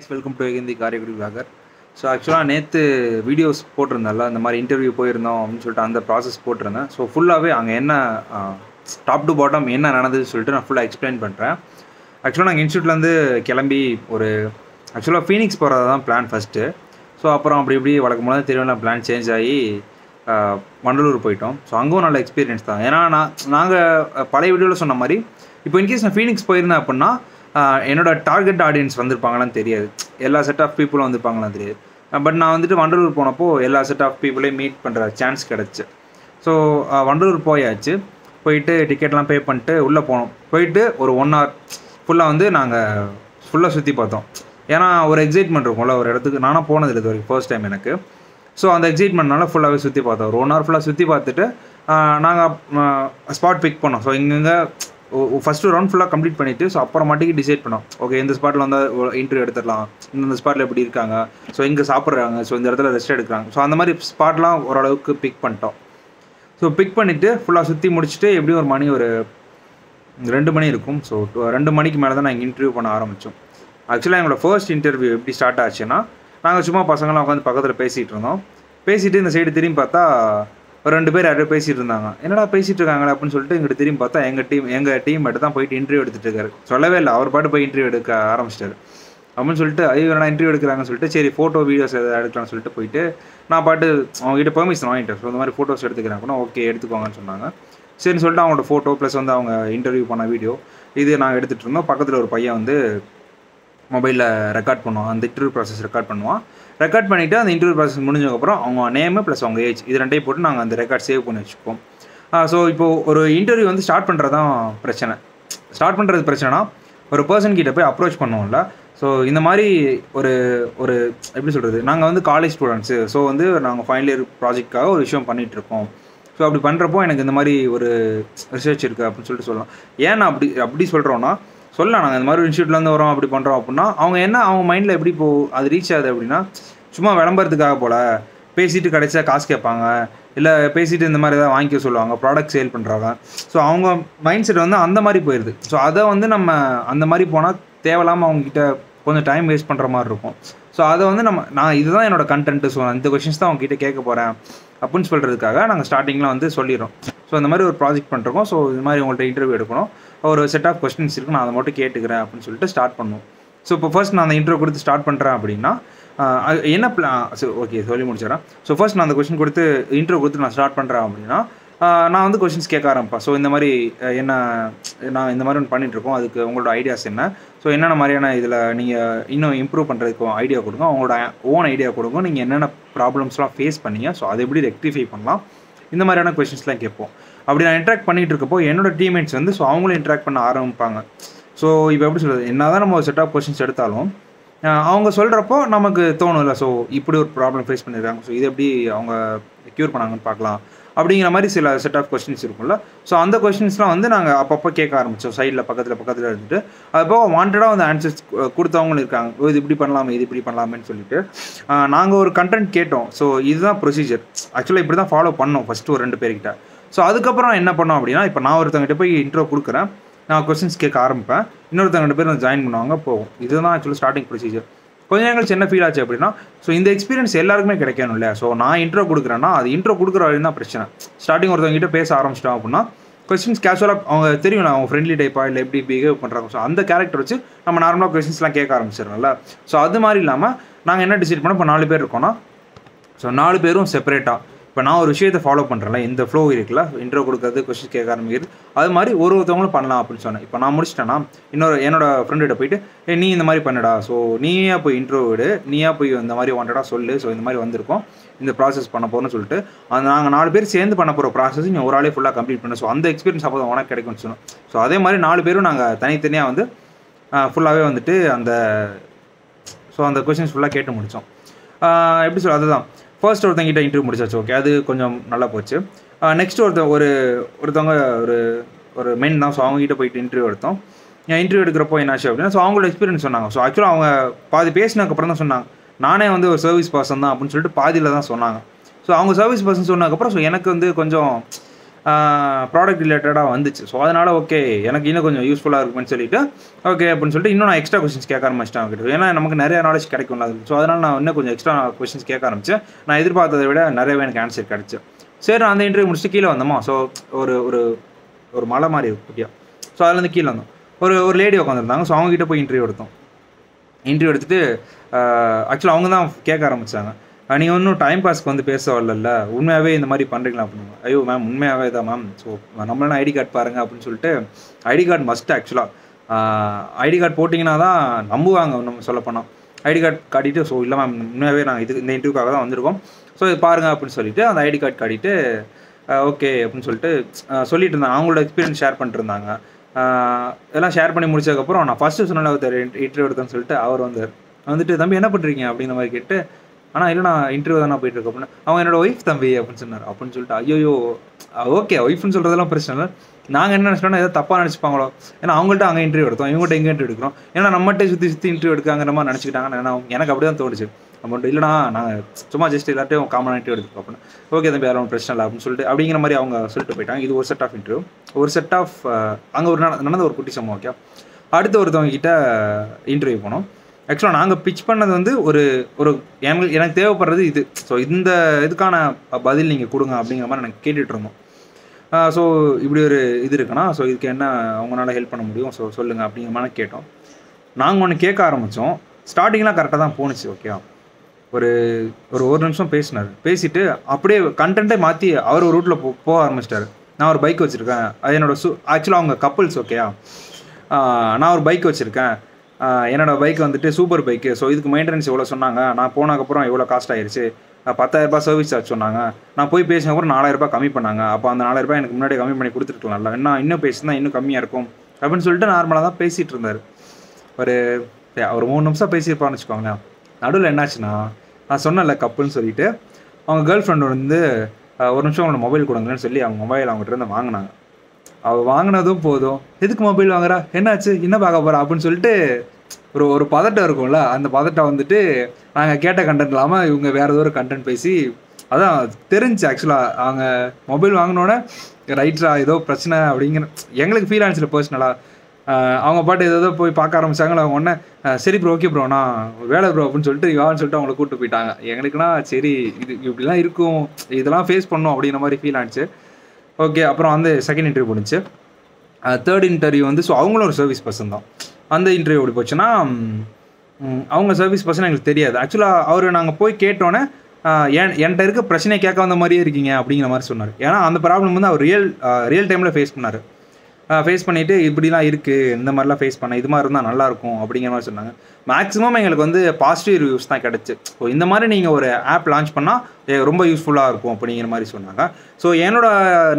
Welcome to Hindi Karaikudi vlogger so ஆக்சுவலாக நேற்று videos போட்டிருந்தேன்ல இந்த மாதிரி இன்டர்வியூ போயிருந்தோம் அப்படின்னு சொல்லிட்டு அந்த ப்ராசஸ் போட்டிருந்தேன். ஸோ ஃபுல்லாகவே அங்கே என்ன டாப் டு பாட்டம் என்ன நடந்ததுன்னு சொல்லிட்டு நான் ஃபுல்லாக எக்ஸ்பிளைன் பண்ணுறேன் ஆக்சுவலாக நாங்கள் இன்ஸ்டியூட்லேருந்து கிளம்பி ஒரு ஆக்சுவலாக ஃபீனிக்ஸ் போகிறதா தான் பிளான் ஃபஸ்ட்டு ஸோ அப்புறம் அப்படி இப்படி வழக்கம் போது தெரியல பிளான் சேஞ்ச் ஆகி வண்டலூர் போயிட்டோம். ஸோ அங்கும் நல்ல எக்ஸ்பீரியன்ஸ் தான். ஏன்னா நான் நாங்கள் பழைய வீடியோவில் சொன்ன மாதிரி இப்போ இன்கேஸ் நான் ஃபீனிக்ஸ் போயிருந்தேன் அப்படின்னா என்னோடய என்னோட டார்கெட் ஆடியன்ஸ் வந்திருப்பாங்களான்னு தெரியாது. எல்லா செட் ஆஃப் பீப்புளும் வந்திருப்பாங்களான்னு தெரியாது. பட் நான் வந்துட்டு வண்டலூர் போனப்போ எல்லா செட் ஆஃப் பீப்புளையும் மீட் பண்ணுற சான்ஸ் கிடச்சி. ஸோ வண்டலூர் போயாச்சு. போயிட்டு டிக்கெட்லாம் பே பண்ணிட்டு உள்ளே போனோம். போயிட்டு ஒரு ஒன் ஹவர் ஃபுல்லாக வந்து நாங்கள் ஃபுல்லாக சுற்றி பார்த்தோம். ஏன்னா ஒரு எக்ஸைட்மெண்ட் இருக்கும்ல ஒரு இடத்துக்கு. நானும் போனது இல்லை இது வரைக்கும் ஃபர்ஸ்ட் டைம் எனக்கு. ஸோ அந்த எக்ஸைட்மெண்ட்னால ஃபுல்லாகவே சுற்றி பார்த்தோம். ஒரு ஒன் ஹவர் ஃபுல்லாக சுற்றி பார்த்துட்டு நாங்கள் ஸ்பாட் பிக் பண்ணோம். ஸோ இங்கங்கே ஃபஸ்ட்டு ரவுண்ட் ஃபுல்லாக கம்ப்ளீட் பண்ணிவிட்டு ஸோ அப்புறமாட்டிக்கு டிசைட் பண்ணோம். ஓகே இந்த ஸ்பாட்டில் வந்து இன்டர்வியூ எடுத்துடலாம். இந்த ஸ்பாட்டில் எப்படி இருக்காங்க? ஸோ இங்கே சாப்பிட்றாங்க. ஸோ இந்த இடத்துல ரெஸ்ட் எடுக்கிறாங்க. ஸோ அந்த மாதிரி ஸ்பாட்லாம் ஓரளவுக்கு பிக் பண்ணிட்டோம். ஸோ பிக் பண்ணிவிட்டு ஃபுல்லாக சுற்றி முடிச்சுட்டு எப்படியும் ஒரு மணி ஒரு ரெண்டு மணி இருக்கும். ஸோ ரெண்டு மணிக்கு மேலே தான் நாங்கள் இன்டர்வியூ பண்ண ஆரம்பித்தோம் ஆக்சுவலாக எங்களோட ஃபர்ஸ்ட் இன்டர்வியூ எப்படி ஸ்டார்ட் ஆச்சுன்னா நாங்கள் சும்மா பசங்களாம் உட்காந்து பக்கத்தில் பேசிகிட்டு இருந்தோம். பேசிட்டு இந்த சைடு திரும்பி பார்த்தா ஒரு ரெண்டு பேர் யாரும் பேசிட்டு இருந்தாங்க என்னடா பேசிகிட்டு இருக்காங்க அப்படின்னு சொல்லிட்டு எங்கிட்ட திரும்பி பார்த்தா எங்கள் டீம் எங்கள் டீம் மட்டும் தான் போயிட்டு இன்டர்வியூ எடுத்துட்டு இருக்காரு. சொல்லவே இல்லை அவர் பாட்டு போய் இன்டர்வியூ எடுக்க ஆரம்பிச்சிட்டாரு. அப்படின்னு சொல்லிட்டு ஐயோ நான் இன்டர்வியூ எடுக்கிறாங்கன்னு சொல்லிட்டு சரி ஃபோட்டோ வீடியோஸ் எதாவது எடுக்கலாம்னு சொல்லிட்டு போயிட்டு நான் பாட்டு அவங்ககிட்ட பெர்மிஷன் வாங்கிட்டேன். ஸோ இந்த மாதிரி ஃபோட்டோஸ் எடுத்துக்கிறாங்கன்னா கூட ஓகே எடுத்துக்கோங்கன்னு சொன்னாங்க. சரின்னு சொல்லிட்டு அவங்களோட ஃபோட்டோ ப்ளஸ் வந்து அவங்க இன்டர்வியூ பண்ண வீடியோ இது நாங்கள் எடுத்துகிட்டு இருந்தோம். பக்கத்தில் ஒரு பையன் வந்து மொபைலில் ரெக்கார்ட் பண்ணுவான். அந்த இன்டர்வியூ ப்ராசஸ் ரெக்கார்ட் பண்ணுவான். ரெக்கார்ட் பண்ணிவிட்டு அந்த இன்டர்வியூ ப்ராசஸ் முடிஞ்சதுக்கப்புறம் அவங்க நேமு ப்ளஸ் அவங்க ஏஜ் இது ரெண்டையும் போட்டு நாங்கள் அந்த ரெக்கார்ட் சேவ் பண்ணி வச்சுப்போம். ஸோ இப்போது ஒரு இன்டர்வியூ வந்து ஸ்டார்ட் பண்ணுறது தான் பிரச்சனை. ஸ்டார்ட் பண்ணுறது பிரச்சனைனா ஒரு பர்சன் கிட்ட போய் அப்ரோச் பண்ணுவோம்ல. ஸோ இந்த மாதிரி ஒரு ஒரு எப்படி சொல்கிறது நாங்கள் வந்து காலேஜ் ஸ்டூடெண்ட்ஸு ஸோ வந்து நாங்கள் ஃபைனல் இயர் ப்ராஜெக்ட்காக ஒரு விஷயம் பண்ணிகிட்ருக்கோம் ஸோ அப்படி பண்ணுறப்போ எனக்கு இந்த மாதிரி ஒரு ரிசர்ச் இருக்குது அப்படின்னு சொல்லிட்டு சொல்லலாம். ஏன் நான் அப்படி அப்படி சொல்கிறோன்னா சொல்லலாம் நாங்கள் இந்த மாதிரி ஒரு இன்ஸ்டியூட்லேருந்து வரோம் அப்படி பண்ணுறோம் அப்படின்னா அவங்க என்ன அவங்க மைண்டில் எப்படி போ அது ரீச் ஆகுது அப்படின்னா சும்மா விளம்பரத்துக்காக போல் பேசிட்டு கிடைச்சா காசு கேட்பாங்க இல்லை பேசிட்டு இந்த மாதிரி ஏதாவது வாங்கிக்க சொல்லுவாங்க ப்ராடக்ட் சேல் பண்ணுறாங்க ஸோ அவங்க மைண்ட் செட் வந்து அந்த மாதிரி போயிடுது ஸோ அதை வந்து நம்ம அந்த மாதிரி போனால் தேவையில்லாமல் அவங்கக்கிட்ட கொஞ்சம் டைம் வேஸ்ட் பண்ணுற மாதிரி இருக்கும். ஸோ அதை வந்து நம்ம நான் இதுதான் என்னோட கண்டென்ட்டு ஸோ இந்த கொஷின்ஸ் தான் அவங்ககிட்ட கேட்க போகிறேன் அப்படின்னு சொல்கிறதுக்காக நாங்கள் ஸ்டார்டிங்கில் வந்து சொல்லிடுறோம். ஸோ இந்த மாதிரி ஒரு ப்ராஜெக்ட் பண்ணுறோம் ஸோ இது மாதிரி உங்கள்கிட்ட இன்டர்வியூ எடுக்கணும். ஒரு செட் ஆஃப் கொஸ்டின்ஸ் இருக்குது நான் அதை மட்டும் கேட்டுக்கிறேன் அப்படின்னு சொல்லிட்டு ஸ்டார்ட் பண்ணுவோம். ஸோ இப்போ ஃபர்ஸ்ட் நான் அந்த இன்டர்வியூ கொடுத்து ஸ்டார்ட் பண்ணுறேன் அப்படின்னா என்ன அது என்ன ஓகே சொல்லி முடிச்சிடறேன். ஸோ ஃபர்ஸ்ட் நான் அந்த கொஸ்டின் கொடுத்து இன்டர்வியூ கொடுத்து நான் ஸ்டார்ட் பண்ணுறேன் அப்படின்னா நான் வந்து கொஷின்ஸ் கேட்க ஆரம்பிப்பேன். ஸோ இந்த மாதிரி என்ன நான் இந்த மாதிரி ஒன்று பண்ணிட்டு இருக்கோம். அதுக்கு உங்களோட ஐடியாஸ் என்ன? ஸோ என்னென்ன மாதிரியான இதில் நீங்கள் இன்னும் இம்ப்ரூவ் பண்ணுறதுக்கு ஐடியா கொடுங்க. உங்களோட ஓன் ஐடியா கொடுங்க. நீங்கள் என்னென்ன ப்ராப்ளம்ஸ்லாம் ஃபேஸ் பண்ணீங்க. ஸோ அதை எப்படி ரெக்டிஃபை பண்ணலாம்? இந்த மாதிரியான கொஷின்ஸ்லாம் கேட்போம். அப்படி நான் இன்ட்ராக்ட் பண்ணிட்டு இருக்கப்போ என்னோட டீம்மேட்ஸ் வந்து ஸோ அவங்களும் இன்ட்ராக்ட் பண்ண ஆரம்பிப்பாங்க. ஸோ இப்போ எப்படி சொல்கிறது என்ன தான் நம்ம செட் ஆஃப் கொஷின்ஸ் எடுத்தாலும் அவங்க சொல்கிறப்போ நமக்கு தோணும்ல. ஸோ இப்படி ஒரு ப்ராப்ளம் ஃபேஸ் பண்ணியிருக்காங்க ஸோ இது எப்படி அவங்க க்யூர் பண்ணாங்கன்னு பார்க்கலாம். அப்படிங்கிற மாதிரி சில செட் ஆஃப் கொஸ்டின்ஸ் இருக்கும்ல. ஸோ அந்த கொஸ்டின்ஸ்லாம் வந்து நாங்கள் அப்பப்போ கேட்க ஆரம்பித்தோம் சைடில் பக்கத்தில் பக்கத்தில் இருந்துட்டு. அதுப்போ வாண்டடாக வந்து ஆன்சர்ஸ் கொடுத்தவங்களும் இருக்காங்க. இது இப்படி பண்ணலாமே இது இப்படி பண்ணலாமேன்னு சொல்லிட்டு. நாங்கள் ஒரு கண்டென்ட் கேட்டோம். ஸோ இதுதான் ப்ரொசீஜர் ஆக்சுவலாக இப்படி தான் ஃபாலோ பண்ணோம் ஃபஸ்ட்டு ஒரு ரெண்டு பேர்கிட்ட. ஸோ அதுக்கப்புறம் என்ன பண்ணோம் அப்படின்னா இப்போ நான் ஒருத்தங்கிட்ட போய் இன்ட்ரோ கொடுக்குறேன். நான் கொஸ்டின்ஸ் கேட்க ஆரம்பிப்பேன். இன்னொருத்தங்கிட்ட பேர் ஜாயின் பண்ணுவாங்க போகும் இதுதான் ஆக்சுவலாக ஸ்டார்டிங் ப்ரொசீஜர் கொஞ்ச நேரங்கள் என்ன ஃபீல் ஆச்சு அப்படின்னா ஸோ இந்த எக்ஸ்பீரியன்ஸ் எல்லாருக்குமே கிடைக்கணும் இல்லையா? ஸோ நான் இன்ட்ரோ கொடுக்குறேன்னா அது இன்ட்ரோ கொடுக்குற வரையும் தான் பிரச்சனை. ஸ்டார்டிங் ஒருத்தவங்க கிட்ட பேச ஆரம்பிச்சிட்டோம் அப்படின்னா கொஸ்டின்ஸ் கேஷுவலாக அவங்க தெரியும் அவங்க ஃப்ரெண்ட்லி டைப்பாக இல்லை எப்படி பிஹேவ் பண்ணுறாங்க ஸோ அந்த கேரக்டர் வச்சு நம்ம நார்மலாக கொஸ்டின்ஸ்லாம் கேட்க ஆரம்பிச்சிடறோம்ல. ஸோ அது மாதிரி இல்லாமல் நாங்கள் என்ன டிசைட் பண்ணோம்? இப்போ நாலு பேர் இருக்கோம்னா ஸோ நாலு பேரும் செப்பரேட்டாக இப்போ நான் ஒரு விஷயத்தை ஃபாலோ பண்ணுறேன்ல இந்த ஃப்ளோ இருக்குல்ல இன்ட்ரோ கொடுக்கறது கொஸ்டின் கேட்க ஆரம்பிக்கிறது அது மாதிரி ஒரு ஒருத்தவங்களும் பண்ணலாம் அப்படின்னு சொன்னேன். இப்போ நான் முடிச்சிட்டேன்னா இன்னொரு என்னோட ஃப்ரெண்டுகிட்ட போயிட்டு ஏ நீ இந்த மாதிரி பண்ணுடா ஸோ நீயா போய் இன்ட்ரோ விடு நீயா போய் இந்த மாதிரி வாண்டடாக சொல்லு ஸோ இந்த மாதிரி வந்திருக்கோம் இந்த ப்ராசஸ் பண்ண போகிறோம்னு சொல்லிட்டு அந்த நாங்கள் நாலு பேர் சேர்ந்து பண்ண போகிற ப்ராசஸ் நீ ஒரு ஆளே ஃபுல்லாக கம்ப்ளீட் பண்ண ஸோ அந்த எக்ஸ்பீரியன்ஸ் அப்போ உனக்கு கிடைக்கும்னு சொன்னோம். ஸோ அதே மாதிரி நாலு பேரும் நாங்கள் தனித்தனியாக வந்து ஃபுல்லாகவே வந்துட்டு அந்த ஸோ அந்த கொஷின்ஸ் ஃபுல்லாக கேட்டு முடித்தோம் எப்படி சொல்ல அதுதான். ஃபர்ஸ்ட் ஒருத்தங்கிட்ட இன்டர்வியூ முடிச்சாச்சு ஓகே அது கொஞ்சம் நல்லா போச்சு. நெக்ஸ்ட் ஒருத்த ஒரு ஒருத்தவங்க ஒரு ஒரு மென் தான். ஸோ அவங்ககிட்ட போயிட்டு இன்டர்வியூ எடுத்தோம். இன்டர்வியூ எடுக்கிறப்போ என்னாச்சு அப்படின்னா ஸோ அவங்களோட எக்ஸ்பீரியன்ஸ் சொன்னாங்க. ஸோ ஆக்சுவலாக அவங்க பாதி பேசினதுக்கப்புறம் தான் சொன்னாங்க. நானே வந்து ஒரு சர்வீஸ் பர்சன் தான் அப்படின்னு சொல்லிட்டு பாதியில் தான் சொன்னாங்க. ஸோ அவங்க சர்வீஸ் பர்சன் சொன்னதுக்கப்புறம் ஸோ எனக்கு வந்து கொஞ்சம் ப்ராடக்ட் ரிலேட்டடாக வந்துச்சு. ஸோ அதனால் ஓகே எனக்கு இன்னும் கொஞ்சம் யூஸ்ஃபுல்லாக இருக்கும்னு சொல்லிட்டு ஓகே அப்படின்னு சொல்லிட்டு இன்னும் நான் எக்ஸ்ட்ரா கொஸ்டின்ஸ் கேட்க ஆரம்பிச்சிட்டேன் அவங்ககிட்ட. ஏன்னா நமக்கு நிறைய நாலேஜ் கிடைக்கும்ல. அது ஸோ அதனால் நான் இன்னும் கொஞ்சம் எக்ஸ்ட்ரா கொஸ்டின்ஸ் கேட்க ஆரம்பிச்சேன். நான் எதிர்பார்த்ததை விட நிறையவே எனக்கு ஆன்சர் கிடச்சி. சரி நான் அந்த இன்டர்வியூ முடிச்சுட்டு கீழே வந்தோமா? ஸோ ஒரு ஒரு ஒரு மலை மாதிரி இருக்கும் குட்டியா. ஸோ அதுலேருந்து கீழே வந்தோம். ஒரு ஒரு லேடி உட்காந்துருந்தாங்க ஸோ அவங்ககிட்ட போய் இன்டர்வியூ எடுத்தோம். இன்டர்வியூ எடுத்துட்டு ஆக்சுவலாக அவங்க தான் கேட்க ஆரம்பித்தாங்க நீங்கள் ஒன்றும் டைம் பாஸ்க்கு வந்து பேச வரல உண்மையாகவே இந்த மாதிரி பண்ணுறீங்களா அப்படின்னு ஐயோ மேம் உண்மையாகவே தான் மேம் ஸோ நம்மளால ஐடி கார்டு பாருங்கள் அப்படின்னு சொல்லிட்டு ஐடி கார்டு மஸ்ட் ஆக்சுவலாக ஐடி கார்டு போட்டிங்கன்னா தான் நம்புவாங்க நம்ம சொல்லப்போனால் ஐடி கார்டு காட்டிட்டு ஸோ இல்லை மேம் உண்மையாகவே நாங்கள் இது இந்த இன்டர்வியூக்காக தான் வந்திருக்கோம். ஸோ இது பாருங்கள் அப்படின்னு சொல்லிட்டு அந்த ஐடி கார்டு காட்டிட்டு ஓகே அப்படின்னு சொல்லிட்டு சொல்லிட்டு இருந்தாங்க. அவங்களோட எக்ஸ்பீரியன்ஸ் ஷேர் பண்ணிட்டுருந்தாங்க இதெல்லாம் எல்லாம் ஷேர் பண்ணி முடிச்சதுக்கப்புறம் நான் ஃபஸ்ட்டு சொன்ன ஒருத்தர் இன்டர்வியூ எடுத்தேன்னு சொல்லிட்டு அவர் வந்தார் வந்துட்டு தம்பி என்ன பண்ணுறீங்க அப்படிங்கிற மாதிரி கேட்டு ஆனால் இல்லை நான் இன்டர்வியூ தான் போயிட்டு இருக்கேன் அப்படின்னு அவங்க என்னோட ஒய்ஃப் தம்பி அப்படின்னு சொன்னார். அப்படின்னு சொல்லிட்டு ஐயோ ஓகே ஒய்ஃப்னு சொல்கிறதெல்லாம் பிரச்சனை இல்லை. நாங்கள் என்ன நினச்சிட்டோம்னா ஏதோ தப்பாக நினச்சிப்பாங்களோ. ஏன்னா அவங்கள்ட்ட அங்கே இன்டர்வியூ எடுத்தோம். இவங்கள்ட்ட எங்கே இன்டர்வியூ எடுக்கிறோம்? ஏன்னா நம்மகிட்ட சுற்றி சுற்றி இன்டர்வியூ எடுக்காங்கிற மாதிரி நினச்சிக்கிட்டாங்க எனக்கு அப்படி தான் தோணுச்சு நம்மகிட்ட இல்லைனா நாங்கள் சும்மா ஜஸ்ட் எல்லாத்தையும் காமனாக இன்டர்வியூ எடுத்துக்கோ அப்படின்னு. ஓகே தம்பி யாரும் பிரச்சனை இல்லை அப்படின்னு சொல்லிட்டு அப்படிங்கிற மாதிரி அவங்க சொல்லிட்டு போயிட்டாங்க. இது ஒரு செட் ஆஃப் இன்டர்வியூ ஒரு செட் ஆஃப் அங்கே ஒரு நட- நடந்த ஒரு குட்டி சம்பவம் ஓகே அடுத்து ஒருத்தவங்க கிட்ட இன்டர்வியூ போனோம். ஆக்சுவலாக நாங்கள் பிச் பண்ணது வந்து ஒரு ஒரு எனக்கு எனக்கு தேவைப்படுறது இது. ஸோ இந்த இதுக்கான பதில் நீங்கள் கொடுங்க அப்படிங்கிற மாதிரி நாங்கள் கேட்டுட்ருந்தோம் ஸோ இப்படி ஒரு இது இருக்குன்னா ஸோ இதுக்கு என்ன அவங்களால ஹெல்ப் பண்ண முடியும்? ஸோ சொல்லுங்கள் அப்படிங்கிற மாதிரி கேட்டோம். நாங்கள் ஒன்று கேட்க ஆரம்பித்தோம் ஸ்டார்டிங்லாம் கரெக்டாக தான் போணுச்சு ஓகேவா ஒரு ஒரு ஒரு நிமிஷம் பேசினார். பேசிட்டு அப்படியே கண்டென்ட்டே மாற்றி அவர் ஒரு ரூட்டில் போ போக ஆரம்பிச்சிட்டாரு. நான் ஒரு பைக் வச்சுருக்கேன். அது என்னோட சு ஆக்சுவலாக அவங்க கப்புள்ஸ் ஓகேயா நான் ஒரு பைக் வச்சுருக்கேன். என்னோடய பைக் வந்துட்டு சூப்பர் பைக்கு ஸோ இதுக்கு மெயின்டெனன்ஸ் இவ்வளோ சொன்னாங்க? நான் போனதுக்கப்புறம் இவ்வளோ காஸ்ட் ஆயிடுச்சு பத்தாயிரரூபா சர்வீஸ் சார்ஜ் சொன்னாங்க. நான் போய் பேசினப்பறம் நாலாயிரரூபா கம்மி பண்ணாங்க. அப்போ அந்த நாலாயிரரூபா எனக்கு முன்னாடி கம்மி பண்ணி கொடுத்துருக்கலாம்ல என்ன இன்னும் பேசினா இன்னும் கம்மியாக இருக்கும். அப்படின்னு சொல்லிட்டு நார்மலாக தான் பேசிகிட்டு இருந்தார். ஒரு ஒரு மூணு நிமிஷம் பேசியிருப்பான்னு வச்சுக்கோங்களேன். நடுவில் என்னாச்சுன்னா நான் சொன்னல கப்புன்னு சொல்லிட்டு அவங்க கேர்ள் ஃப்ரெண்டு வந்து ஒரு நிமிஷம் அவங்களோட மொபைல் கொடுங்கன்னு சொல்லி அவங்க மொபைல் அவங்ககிட்ட இருந்து வாங்கினாங்க. அவள் வாங்கினதும் போதும். எதுக்கு மொபைல் வாங்குறா? என்னாச்சு? என்ன பார்க்க போகிறா அப்படின்னு சொல்லிட்டு ஒரு ஒரு பதட்டம் இருக்கும்ல அந்த பதட்டம் வந்துட்டு நாங்கள் கேட்ட கண்டென்ட் இல்லாமல் இவங்க வேற ஏதோ ஒரு கண்டென்ட் பேசி அதான் தெரிஞ்சு ஆக்சுவலாக அவங்க மொபைல் வாங்கினோன்னே ரைட்ரா ஏதோ பிரச்சனை அப்படிங்கிற எங்களுக்கு ஃபீல் ஆனிச்சில் பர்சனலாக அவங்க பாட்டு ஏதோ போய் பார்க்க ஆரம்பிச்சாங்களா அவங்க உடனே சரி ப்ரோ ஓகே ப்ரோ நான் வேலை ப்ரோ அப்படின்னு சொல்லிட்டு வான்னு சொல்லிட்டு அவங்கள கூப்பிட்டு போயிட்டாங்க. எங்களுக்குன்னா சரி இது இப்படிலாம் இருக்கும் இதெல்லாம் ஃபேஸ் பண்ணும் அப்படிங்கிற மாதிரி ஃபீல் ஆனிச்சு ஓகே அப்புறம் வந்து செகண்ட் இன்டர்வியூ முடிச்சு தேர்ட் இன்டர்வியூ வந்து ஸோ அவங்களும் ஒரு சர்வீஸ் பர்சன் தான். அந்த இன்டர்வியூ எப்படி போச்சுன்னா அவங்க சர்வீஸ் பர்சன் எங்களுக்கு தெரியாது. ஆக்சுவலாக அவர் நாங்கள் போய் கேட்டோன்னே என் என்கிட்ட இருக்க பிரச்சனையை கேட்க வந்த மாதிரியே இருக்கீங்க அப்படிங்கிற மாதிரி சொன்னார். ஏன்னா அந்த ப்ராப்ளம் வந்து அவர் ரியல் ரியல் டைமில் ஃபேஸ் பண்ணார். ஃபேஸ் பண்ணிவிட்டு இப்படிலாம் இருக்குது இந்த மாதிரிலாம் ஃபேஸ் பண்ண இது மாதிரி இருந்தால் நல்லாயிருக்கும் அப்படிங்கிற மாதிரி சொன்னாங்க. மேக்ஸிமம் எங்களுக்கு வந்து பாசிட்டிவ் ரிவ்யூஸ் தான் கிடச்சி. ஸோ இந்த மாதிரி நீங்கள் ஒரு ஆப் லான்ச் பண்ணால் ரொம்ப யூஸ்ஃபுல்லாக இருக்கும் அப்படிங்கிற மாதிரி சொன்னாங்க. ஸோ என்னோட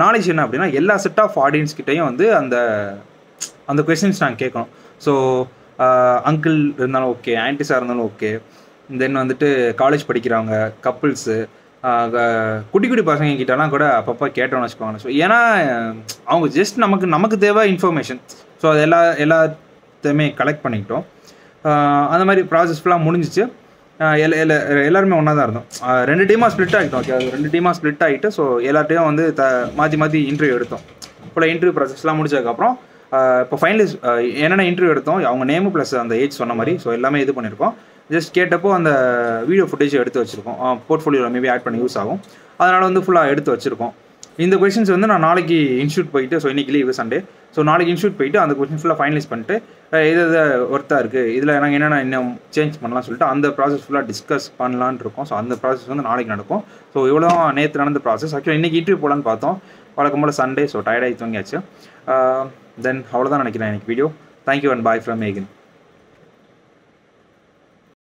நாலேஜ் என்ன அப்படின்னா எல்லா செட் ஆஃப் ஆடியன்ஸ்கிட்டையும் வந்து அந்த அந்த கொஸ்டின்ஸ் நாங்கள் கேட்கணும். ஸோ அங்கிள் uh, இருந்தாலும் ஓகே ஆன்டிஸாக இருந்தாலும் ஓகே தென் வந்துட்டு காலேஜ் படிக்கிறவங்க கப்புள்ஸு uh, குட்டி குட்டி பசங்க கிட்டலாம் கூட அப்பப்போ கேட்டோம்னு வச்சுக்கோங்க ஸோ ஏன்னா அவங்க ஜஸ்ட் நமக்கு நமக்கு தேவை இன்ஃபர்மேஷன் ஸோ அது எல்லா எல்லாத்தையுமே கலெக்ட் பண்ணிக்கிட்டோம். Uh, அந்த மாதிரி ப்ராசஸ் ஃபுல்லாக முடிஞ்சிச்சு. அஹ், எல்லா எல்லா எல்லாருமே ஒன்றா தான் இருந்தோம். ரெண்டு டீமாக ஸ்ப்ளிட் ஆகிட்டோம். ஓகே அது ரெண்டு டீமாக ஸ்ப்ளிட் ஆகிட்டு ஸோ எல்லார்ட்டையும் வந்து த மாற்றி மாற்றி இன்டர்வியூ எடுத்தோம். ஃபுல்லாக இன்டர்வியூ ப்ராசஸ்லாம் முடிச்சதுக்கப்புறம் இப்போ ஃபைனலிஸ்ட் என்னென்ன இன்டர்வியூ எடுத்தோம் அவங்க நேமு ப்ளஸ் அந்த ஏஜ் சொன்ன மாதிரி ஸோ எல்லாமே இது பண்ணியிருக்கோம். ஜஸ்ட் கேட்டப்போ அந்த வீடியோ ஃபுட்டேஜ் எடுத்து வச்சுருக்கோம். போர்ட்ஃபோலியோவில் மேபி ஆட் பண்ணி யூஸ் ஆகும். அதனால் வந்து ஃபுல்லாக எடுத்து வச்சுருக்கோம். இந்த கொஷின்ஸ் வந்து நான் நாளைக்கு இன்ஸ்டியூட் போயிட்டு ஸோ இன்றைக்கி லீவு சண்டே ஸோ நாளைக்கு இன்ஸ்டியூட் போயிட்டு அந்த கொஷின் ஃபுல்லாக ஃபைனலைஸ் பண்ணிட்டு இது இது ஒர்த்தாக இருக்குது இதில் நாங்கள் என்னென்ன இன்னும் சேஞ்ச் பண்ணலாம் சொல்லிட்டு அந்த ப்ராசஸ் ஃபுல்லாக டிஸ்கஸ் பண்ணலான்னு இருக்கோம். ஸோ அந்த ப்ராசஸ் வந்து நாளைக்கு நடக்கும். ஸோ இவ்வளோ நேற்று நடந்த ப்ராசஸ் ஆக்சுவலாக இன்றைக்கி இன்டர்வியூ போகலான்னு பார்த்தோம். வழக்கம் போல் சண்டே ஸோ டயர்டாகி தூங்கியாச்சு. தென் அவ்வளோதான் நினைக்கிறேன் எனக்கு video thank you and bye from Megan